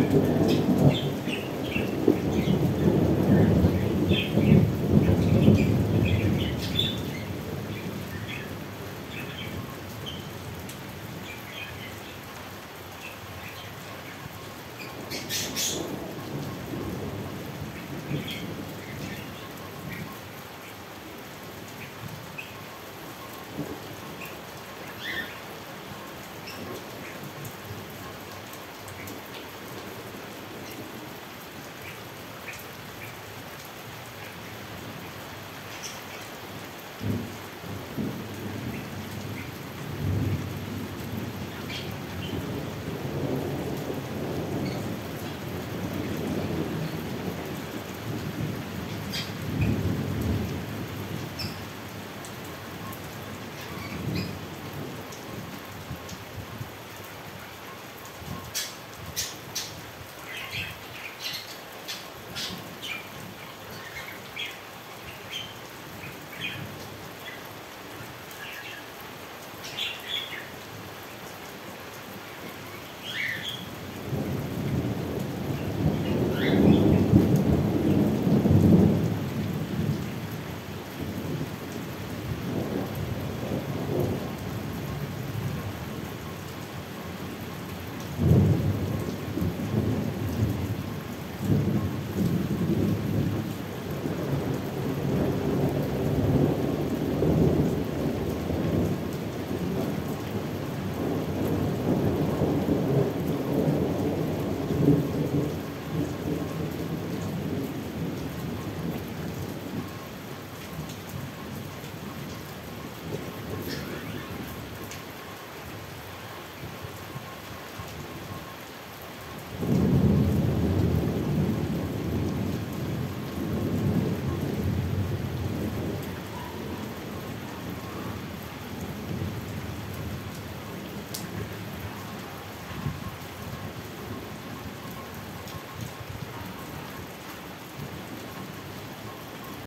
うんうん。